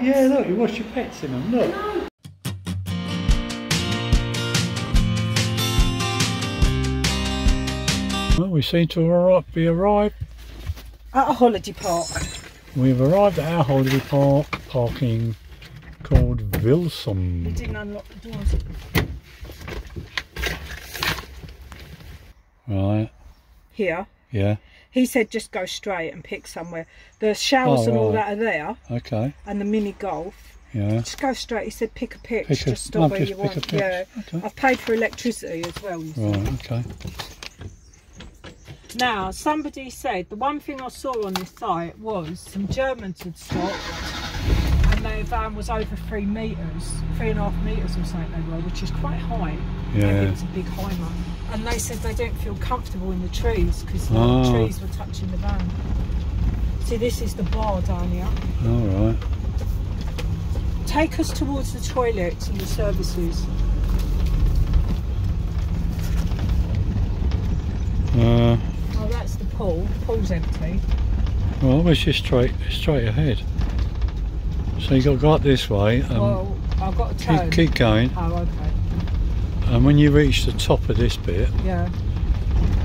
pets. Yeah, look, you wash your pets in them. Look. No. Well, we seem to arri- be arrived. At a holiday park. We've arrived at our holiday park parking called We Villsom. didn't unlock the doors. Right. Here. Yeah. He said just go straight and pick somewhere. The showers Oh, and all right. that are there, Okay. and the mini golf. Yeah. Just go straight. He said pick a pitch. Pick a- just stop no, where just you want. Yeah. Okay. I've paid for electricity as well. Right. Okay. Now, somebody said the one thing I saw on this site was some Germans had stopped and their van was over three metres, three and a half metres or something they were, which is quite high. Maybe Yeah. it was a big Hymer. And they said they don't feel comfortable in the trees because the Oh. trees were touching the van. See, this is the bar down here. All right. Take us towards the toilets and the services. Uh, Oh, that's the pool. The pool's empty. well, we're just straight straight ahead. So you got to go up this way. Um, well, I've got to turn. keep, keep going, Oh, okay. And when you reach the top of this bit, Yeah,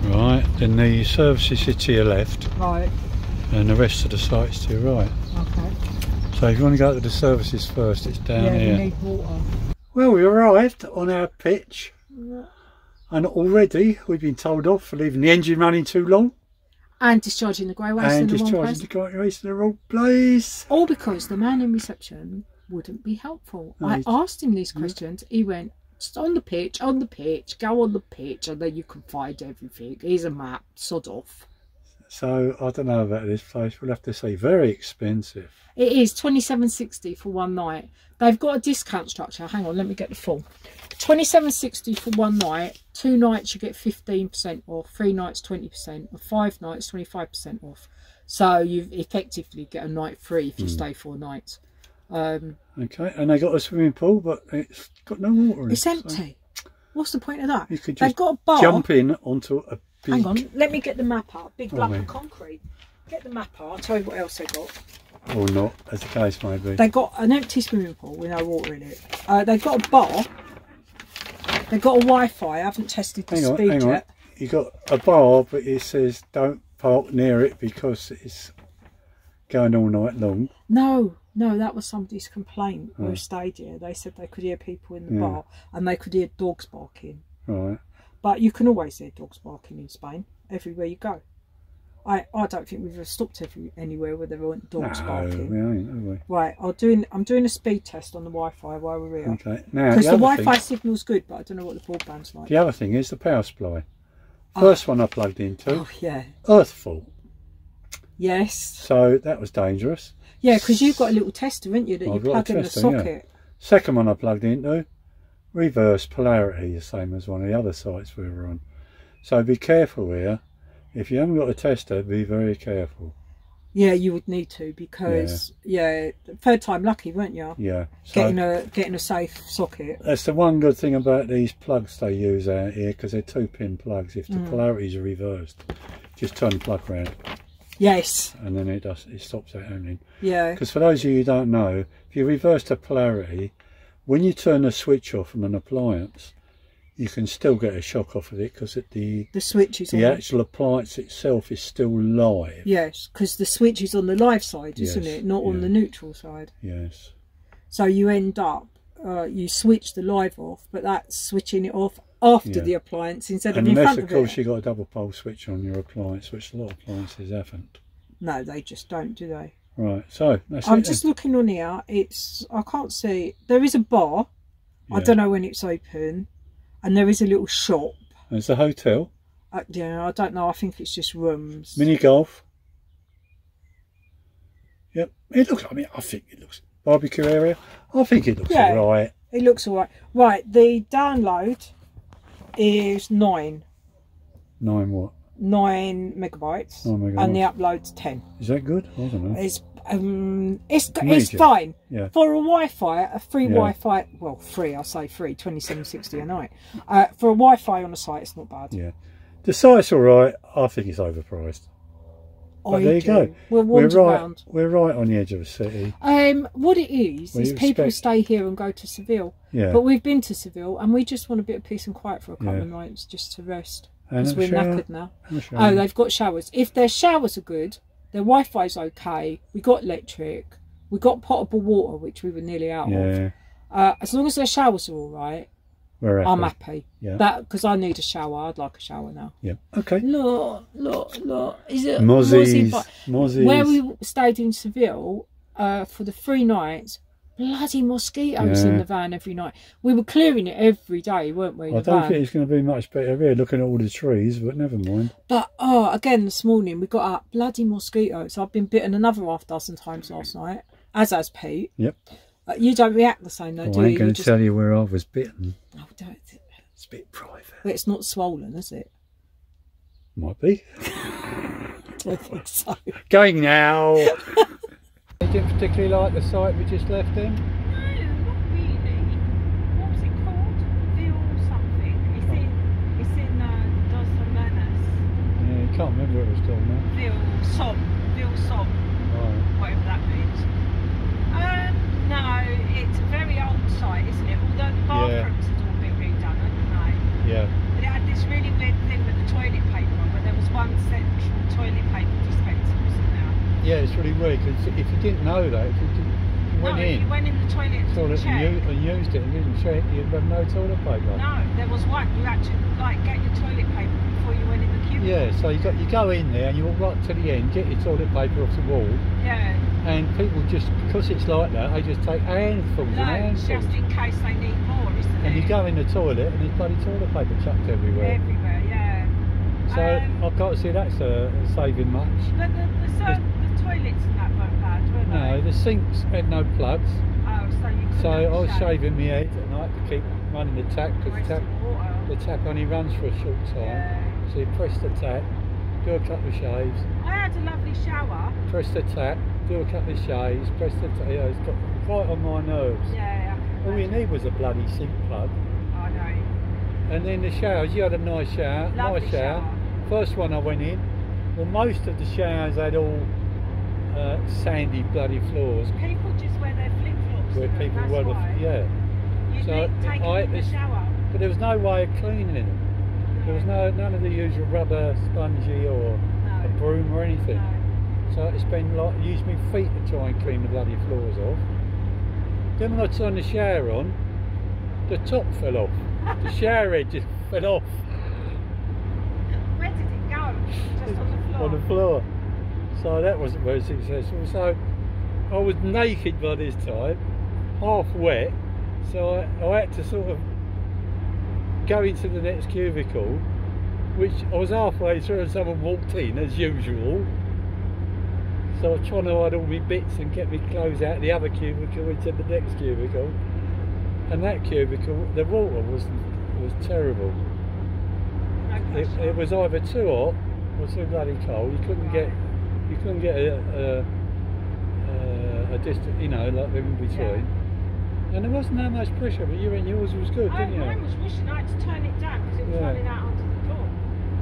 right, then the services are to your left, right. and the rest of the site's to your right. Okay. So if you want to go to the services first, it's down yeah, here. we need water. Well, we arrived on our pitch, and already we've been told off for leaving the engine running too long And discharging the grey waste and in the wrong discharging place. the great race to the wrong place. All because the man in reception wouldn't be helpful. No, I asked him these hmm? questions. He went, just on the pitch, on the pitch, go on the pitch, and then you can find everything. Here's a map, sod off. So I don't know about this place. We'll have to say very expensive. It is twenty seven sixty for one night. They've got a discount structure. Hang on, let me get the full. Twenty seven sixty for one night. Two nights you get fifteen percent off. Three nights twenty percent. Or five nights twenty five percent off. So you effectively get a night free if you Hmm. stay four nights. Um, Okay, and they got a swimming pool, but it's got no water in it's it. so empty. What's the point of that? You could They've just got a bar. jump in onto a big. Hang on, let me get the map out. Big Oh, block yeah. of concrete. Get the map out. I'll tell you what else they got. Or not, as the case may be. They got an empty swimming pool with no water in it. Uh, they've got a bar. They've got a Wi-Fi. I haven't tested the hang on, speed hang on. yet. You got a bar, but it says don't park near it because it's going all night long. No, no, that was somebody's complaint. Oh. Who stayed here. They said they could hear people in the Yeah. bar and they could hear dogs barking. Right. But you can always hear dogs barking in Spain everywhere you go. I, I don't think we've ever stopped every, anywhere where there aren't dogs no, barking. we ain't, we? Right, I'll doing. I'm doing a speed test on the Wi-Fi while we're here Okay. Now because the, the, Wi-Fi thing, signal's good, but I don't know what the broadband's like. the other thing is the power supply. First oh. one I plugged into, Oh yeah, earth fault. Yes, So that was dangerous. yeah, because you've got a little tester, haven't you, that you I've got a plug in the tester, yeah. socket. Second one I plugged into, reverse polarity, the same as one of the other sites we were on. So be careful here. If you haven't got a tester, be very careful. Yeah, you would need to because yeah, third time lucky, weren't you? Yeah. So Getting a getting a safe socket. that's the one good thing about these plugs they use out here because they're two pin plugs. If the Mm. polarities are reversed, just turn the plug round Yes, and then it does it stops it happening. yeah, Because for those of you who don't know, if you reverse the polarity, when you turn the switch off from an appliance, you can still get a shock off of it because the the switch is the on. actual appliance itself is still live. Yes, because the switch is on the live side, isn't Yes, it? Not on yeah. the neutral side. Yes. So you end up, uh, you switch the live off, but that's switching it off after Yeah. the appliance instead of in front of of course it. you got a double pole switch on your appliance, which a lot of appliances haven't. No, they just don't, do they? Right, so that's I'm it. just looking on here. It's I can't see. There is a bar. Yeah. I don't know when it's open, and there is a little shop. then. There's the hotel, Uh, yeah, I don't know. I think it's just rooms. mini golf. Yep, it looks. I mean, I think it looks barbecue area. I think it looks Yeah. alright. It looks alright. Right, the download is nine, Nine what? nine megabytes, Nine and the upload's ten. Is that good? I don't know. It's um, it's it's fine Yeah. for a Wi-Fi. A free Yeah. Wi-Fi, well, free. I'll say free, twenty seven sixty a night. Uh, for a Wi-Fi on the site, it's not bad. Yeah. The site's alright. I think it's overpriced. But I there you do. go. We'll We're right. around. We're right on the edge of a city. Um, what it is is you people expect- stay here and go to Seville, Yeah. but we've been to Seville and we just want a bit of peace and quiet for a couple Yeah. of nights just to rest because we're shower. knackered now. And a shower. Oh, they've got showers. If their showers are good, their Wi-Fi's okay. We got electric. We got potable water, which we were nearly out of. yeah. Uh, as long as their showers are all right, We're happy. I'm happy. Yeah. That because I need a shower. I'd like a shower now. Yeah. Okay. Look, look, look. Is it Mozzies. Mozzie Mozzies. Where we stayed in Seville uh, for the three nights, bloody mosquitoes in the van every night. We were clearing it every day, weren't we? I don't van? think it's going to be much better here looking at all the trees, but never mind. But oh, again this morning we got up bloody mosquitoes. I've been bitten another half dozen times last night, as has Pete. Yep. Uh, you don't react the same though, Oh, do I you? ain't going You to just- tell you where I was bitten. Oh, don't. It's a bit private. But it's not swollen, is it? Might be. I think so. Going now. you didn't particularly like the site we just left in? No, really. What it called? Ville something. It's in, it's in uh, Dos Hermanas. Yeah, you can't remember what it was called now. Ville Som. Ville Som, Right. whatever that means. Um, no, it's a very old site, isn't it? Although the Yeah. bathrooms had all been redone, hadn't they? Yeah. But it had this really weird thing with the toilet paper, where there was one central toilet paper dispenser, wasn't there? Yeah, it's really weird because if you didn't know that, if you, did, you no, went if in, you went in the toilet and toilet check. and, and used it and didn't check, you'd have no toilet paper. No, there was one. You had to like get your toilet paper before you went in the cubicle. Yeah, so you got you go in there and you walk right to the end, get your toilet paper off the wall, Yeah. and people just because it's like that, they just take handfuls and Loads, handfuls. just in case they need more, isn't it? And you go in the toilet and there's bloody toilet paper chucked everywhere. everywhere, yeah. So Um, I can't see that's uh, saving much. But the, the, so, toilets and that weren't bad, were No, the sinks had no plugs, Oh, so you so I was shaving my head at night to keep running the tap because the tap, the tap only runs for a short time. Yeah. So you press the tap, do a couple of shaves, I had a lovely shower. press the tap, do a couple of shaves, press the tap. Yeah, it's got right on my nerves. Yeah. All you need was a bloody sink plug. I know. And then the showers, you had a nice shower, Lovely nice shower. shower. First one I went in, well most of the showers had all uh, sandy bloody floors People just wear their flip flops. where people were, why. yeah. You So, take I- in the shower. But there was no way of cleaning them. There was no none of the usual rubber spongy or a broom or anything. No. So it's been like use my feet to try and clean the bloody floors off. Then when I turned the shower on, the top fell off. The shower head just fell off Where did it go? Just on the floor. on the floor. So that wasn't very successful. So I was naked by this time, half wet. So I, I had to sort of go into the next cubicle, which I was halfway through and someone walked in as usual. So I was trying to hide all my bits and get my clothes out of the other cubicle into the next cubicle. And that cubicle, the water was was terrible. It, it was either too hot or too bloody cold. You couldn't get you couldn't get a a, a, a distance, you know, like in between. And there wasn't that much pressure, but you and yours was good, Oh, didn't you? mine was wishing I had to turn it down because it was Yeah. running out onto the floor.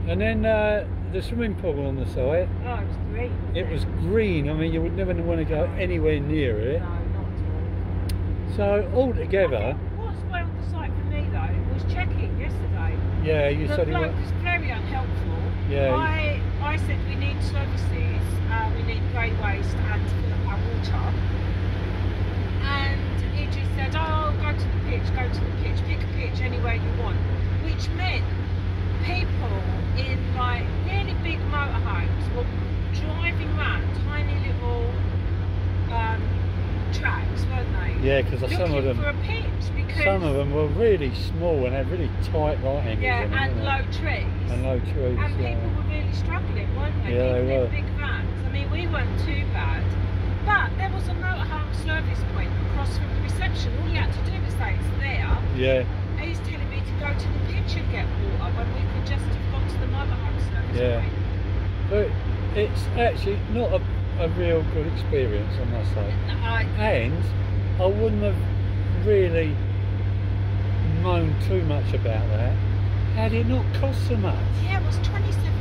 And then uh, the swimming pool on the side, Oh, it was great. it was green. I mean, you would never want to go anywhere near it. No, it. not at all. So all. altogether, I think what spoiled the site for me though was checking yesterday. yeah, you the said it bloke was. was very unhelpful. Yeah. I, I said we need services, we need grey waste and to fill up our water. And he just said, oh, go to the pitch, go to the pitch, pick a pitch anywhere you want. Which meant people in like really big motorhomes were driving around tiny little um, tracks, weren't they? Yeah, because some of Looking for a pitch because some of them were really small and had really tight right angles. yeah, and low trees. and low trees. And yeah. people were really struggling, weren't they? Yeah, they People in were we weren't too bad. But there was a motorhome at service point across from the reception. All you had to do was say it's there. Yeah. He's telling me to go to the pitch and get water when we could just have gone to the motorhome service yeah. point. But it's actually not a, a real good experience, I must say. I, and I wouldn't have really known too much about that had it not cost so much. Yeah, it was 27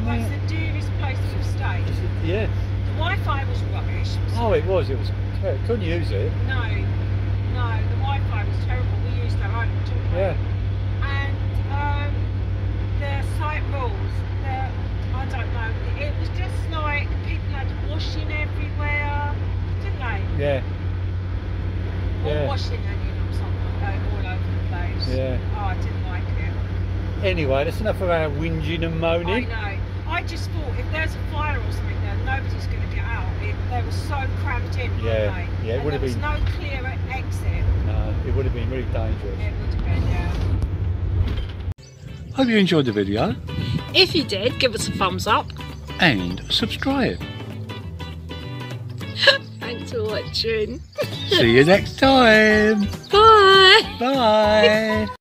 mean, the dearest place we've stayed. yeah. The Wi-Fi was rubbish. Oh, it was. It was. Couldn't use it. No, no, the Wi-Fi was terrible. We used our own, didn't we? Yeah. And um, the site rules, the, I don't know, it was just like people had washing everywhere, didn't they? Yeah. Or Yeah. washing onion or something like all over the place. Yeah. Oh, I didn't like it. Anyway, that's enough of our whinging and moaning. I know. I just thought if there's a fire or something there, nobody's going to get out. It, they were so crammed in, weren't Yeah, they? yeah, it and would there have was been- no clear exit. No, it would have been really dangerous. It would have been, yeah. Hope you enjoyed the video If you did, give us a thumbs up. and subscribe. Thanks for watching. See you next time. Bye. Bye.